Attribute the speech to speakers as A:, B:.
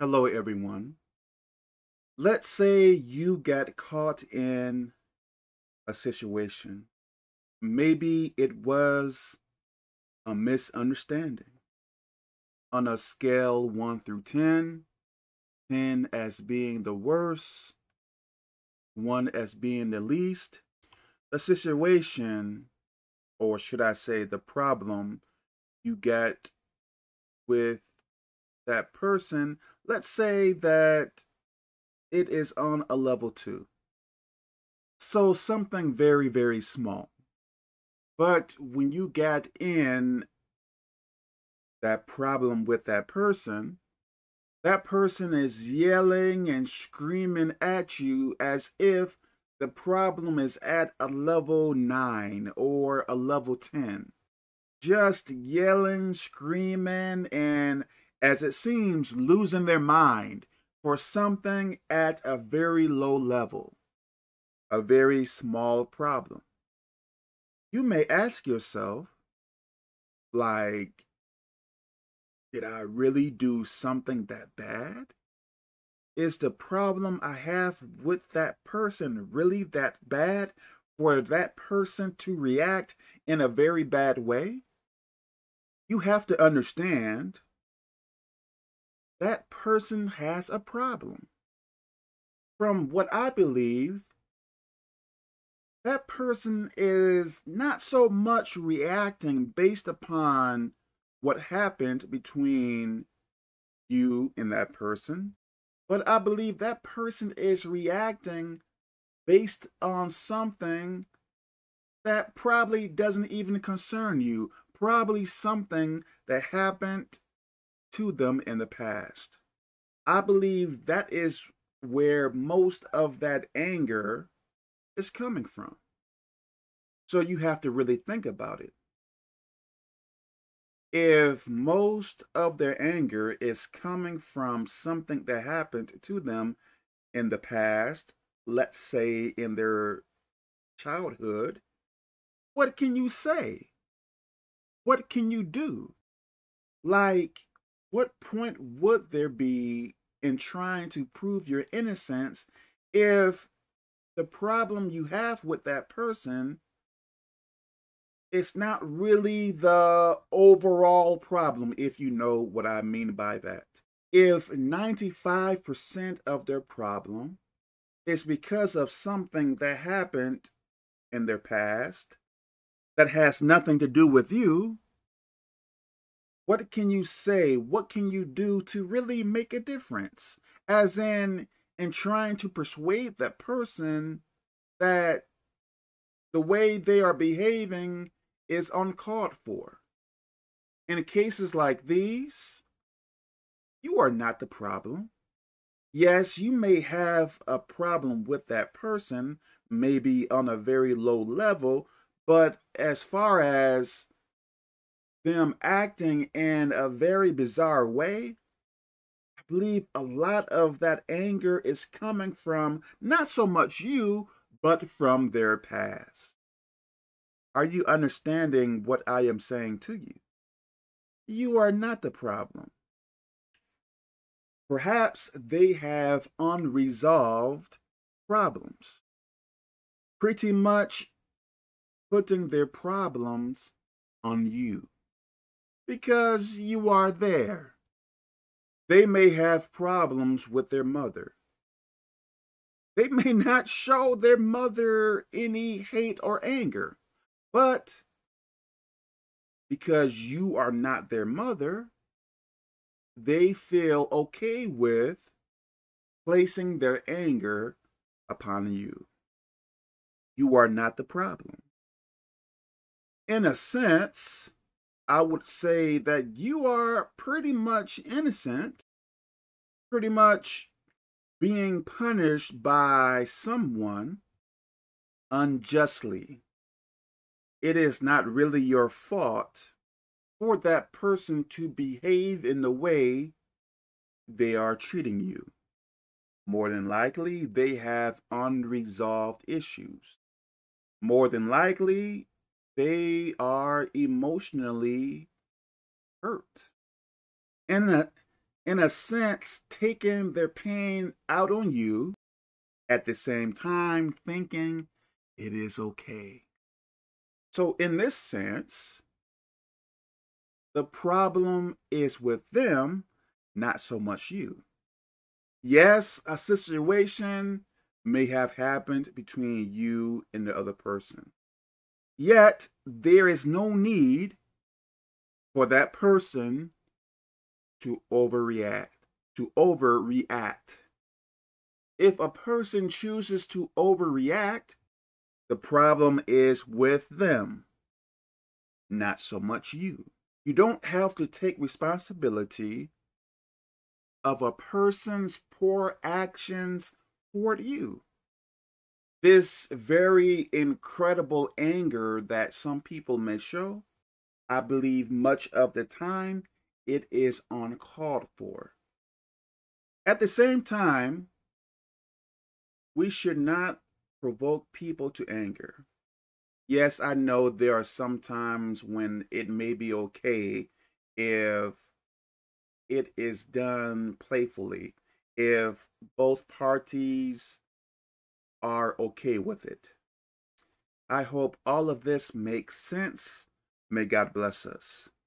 A: Hello, everyone. Let's say you got caught in a situation. Maybe it was a misunderstanding. On a scale 1 through 10, 10 as being the worst, 1 as being the least, the situation, or should I say the problem you get with that person, let's say that it is on a level 2. So something very, very small. But when you get in that problem with that person, that person is yelling and screaming at you as if the problem is at a level 9 or a level 10. Just yelling, screaming, and as it seems, losing their mind for something at a very low level, a very small problem. You may ask yourself, like, did I really do something that bad? Is the problem I have with that person really that bad for that person to react in a very bad way? You have to understand that person has a problem. From what I believe, that person is not so much reacting based upon what happened between you and that person, but I believe that person is reacting based on something that probably doesn't even concern you, probably something that happened to them in the past. I believe that is where most of that anger is coming from. So you have to really think about it. If most of their anger is coming from something that happened to them in the past, let's say in their childhood, what can you say? What can you do? Like, what point would there be in trying to prove your innocence if the problem you have with that person is not really the overall problem, if you know what I mean by that. If 95% of their problem is because of something that happened in their past that has nothing to do with you, what can you say? What can you do to really make a difference? As in, in trying to persuade that person that the way they are behaving is uncalled for. In cases like these, you are not the problem. Yes, you may have a problem with that person, maybe on a very low level, but as far as them acting in a very bizarre way, I believe a lot of that anger is coming from not so much you, but from their past. Are you understanding what I am saying to you? You are not the problem. Perhaps they have unresolved problems. Pretty much putting their problems on you because you are there. They may have problems with their mother. They may not show their mother any hate or anger, but because you are not their mother, they feel okay with placing their anger upon you. You are not the problem. In a sense, I would say that you are pretty much innocent, pretty much being punished by someone unjustly. It is not really your fault for that person to behave in the way they are treating you. More than likely, they have unresolved issues. More than likely, they are emotionally hurt. And in a sense, taking their pain out on you, at the same time thinking it is okay. So, in this sense, the problem is with them, not so much you. Yes, a situation may have happened between you and the other person. Yet, there is no need for that person to overreact, to overreact. If a person chooses to overreact, the problem is with them, not so much you. You don't have to take responsibility of a person's poor actions toward you. This very incredible anger that some people may show, I believe much of the time it is uncalled for. At the same time, we should not provoke people to anger. Yes, I know there are some times when it may be okay if it is done playfully, if both parties are okay with it. I hope all of this makes sense. May God bless us.